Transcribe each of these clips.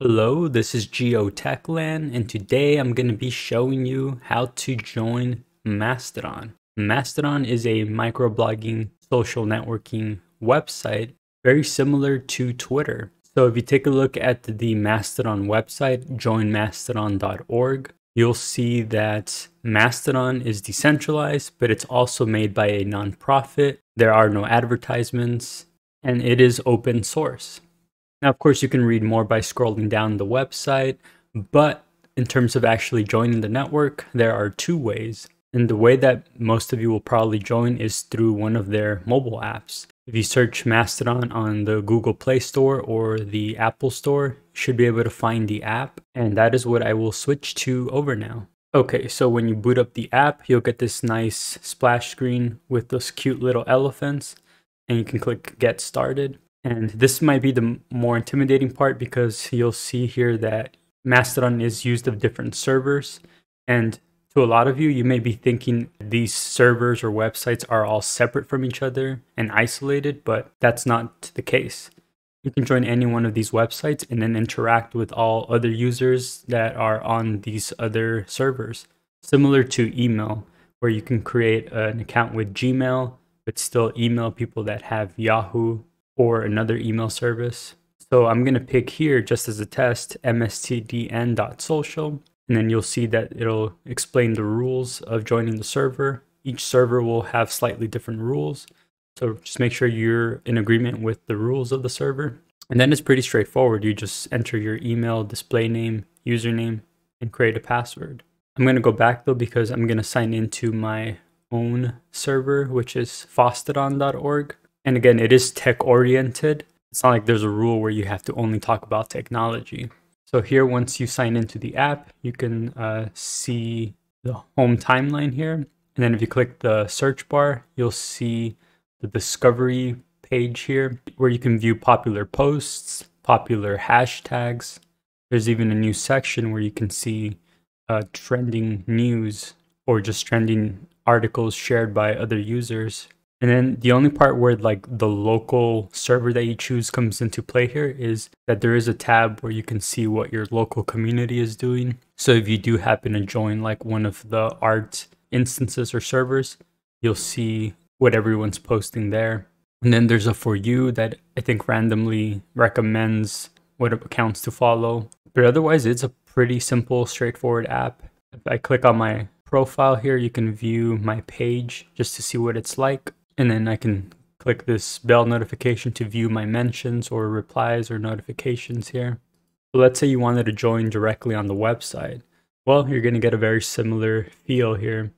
Hello, this is GeoTechland, and today I'm going to be showing you how to join Mastodon. Mastodon is a microblogging social networking website very similar to Twitter. So if you take a look at the Mastodon website, joinmastodon.org, you'll see that Mastodon is decentralized, but it's also made by a nonprofit. There are no advertisements, and it is open source. Now, of course, you can read more by scrolling down the website, but in terms of actually joining the network, there are two ways. And the way that most of you will probably join is through one of their mobile apps. If you search Mastodon on the Google Play Store or the Apple Store, you should be able to find the app. And that is what I will switch to over now. Okay, so when you boot up the app, you'll get this nice splash screen with those cute little elephants. And you can click Get Started. And this might be the more intimidating part because you'll see here that Mastodon is used of different servers. And to a lot of you, you may be thinking these servers or websites are all separate from each other and isolated, but that's not the case. You can join any one of these websites and then interact with all other users that are on these other servers. Similar to email, where you can create an account with Gmail, but still email people that have Yahoo or another email service. So I'm going to pick here just as a test mstdn.social and then you'll see that it'll explain the rules of joining the server. Each server will have slightly different rules. So just make sure you're in agreement with the rules of the server. And then it's pretty straightforward. You just enter your email, display name, username, and create a password. I'm going to go back though because I'm going to sign into my own server, which is fosstodon.org. And again, it is tech oriented. It's not like there's a rule where you have to only talk about technology. So here, once you sign into the app, you can uh, see the home timeline here. And then if you click the search bar, you'll see the discovery page here where you can view popular posts, popular hashtags. There's even a new section where you can see uh, trending news or just trending articles shared by other users and then the only part where like the local server that you choose comes into play here is that there is a tab where you can see what your local community is doing. So if you do happen to join like one of the art instances or servers, you'll see what everyone's posting there. And then there's a for you that I think randomly recommends what accounts to follow. But otherwise, it's a pretty simple, straightforward app. If I click on my profile here, you can view my page just to see what it's like. And then I can click this bell notification to view my mentions or replies or notifications here. So let's say you wanted to join directly on the website. Well, you're going to get a very similar feel here.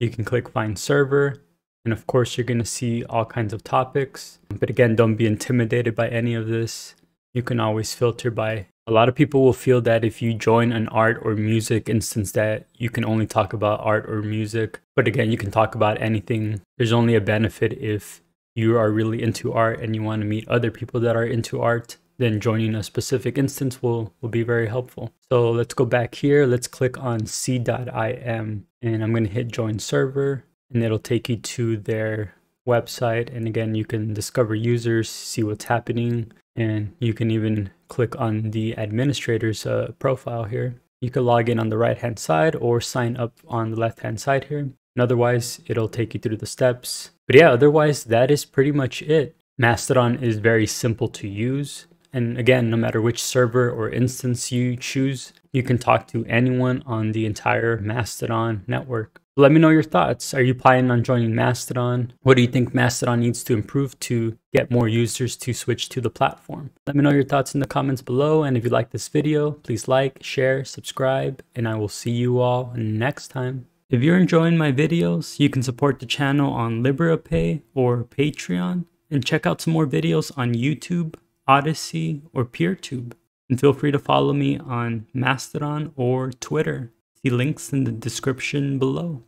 You can click find server, and of course you're going to see all kinds of topics. But again, don't be intimidated by any of this. You can always filter by a lot of people will feel that if you join an art or music instance that you can only talk about art or music. But again, you can talk about anything. There's only a benefit if you are really into art and you want to meet other people that are into art, then joining a specific instance will, will be very helpful. So let's go back here. Let's click on c.im and I'm going to hit join server and it'll take you to their website. And again, you can discover users, see what's happening, and you can even click on the administrator's uh, profile here. You can log in on the right hand side or sign up on the left hand side here. And otherwise, it'll take you through the steps. But yeah, otherwise, that is pretty much it. Mastodon is very simple to use. And again, no matter which server or instance you choose, you can talk to anyone on the entire Mastodon network. Let me know your thoughts. Are you planning on joining Mastodon? What do you think Mastodon needs to improve to get more users to switch to the platform? Let me know your thoughts in the comments below. And if you like this video, please like, share, subscribe, and I will see you all next time. If you're enjoying my videos, you can support the channel on Liberapay or Patreon and check out some more videos on YouTube, Odysee, or PeerTube. And feel free to follow me on Mastodon or Twitter. See links in the description below.